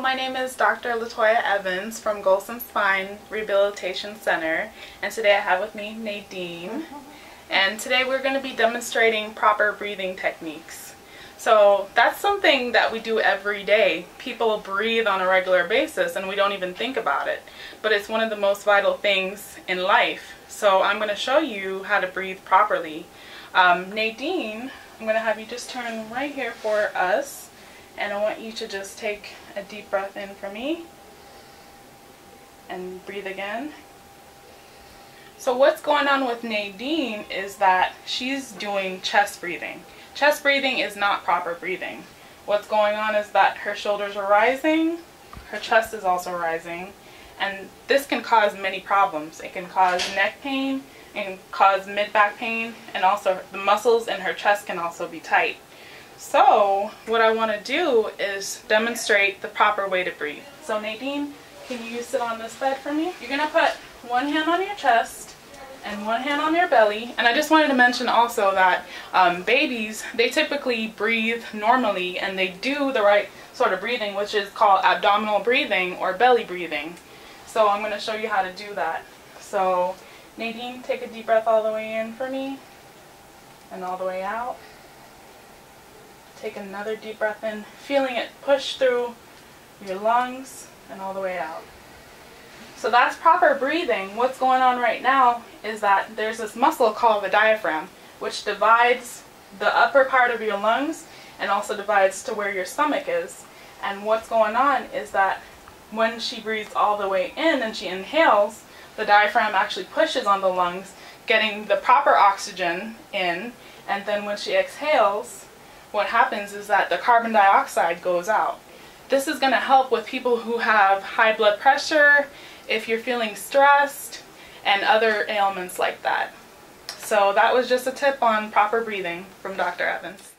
my name is Dr. Latoya Evans from Goldson Spine Rehabilitation Center, and today I have with me Nadine. And today we're going to be demonstrating proper breathing techniques. So that's something that we do every day. People breathe on a regular basis and we don't even think about it. But it's one of the most vital things in life. So I'm going to show you how to breathe properly. Um, Nadine, I'm going to have you just turn right here for us. And I want you to just take a deep breath in for me and breathe again. So what's going on with Nadine is that she's doing chest breathing. Chest breathing is not proper breathing. What's going on is that her shoulders are rising, her chest is also rising, and this can cause many problems. It can cause neck pain, it can cause mid-back pain, and also the muscles in her chest can also be tight. So what I want to do is demonstrate the proper way to breathe. So Nadine, can you sit on this bed for me? You're going to put one hand on your chest and one hand on your belly. And I just wanted to mention also that um, babies, they typically breathe normally and they do the right sort of breathing, which is called abdominal breathing or belly breathing. So I'm going to show you how to do that. So Nadine, take a deep breath all the way in for me and all the way out. Take another deep breath in, feeling it push through your lungs and all the way out. So that's proper breathing. What's going on right now is that there's this muscle called the diaphragm, which divides the upper part of your lungs and also divides to where your stomach is. And what's going on is that when she breathes all the way in and she inhales, the diaphragm actually pushes on the lungs, getting the proper oxygen in, and then when she exhales, what happens is that the carbon dioxide goes out. This is going to help with people who have high blood pressure, if you're feeling stressed, and other ailments like that. So that was just a tip on proper breathing from Dr. Evans.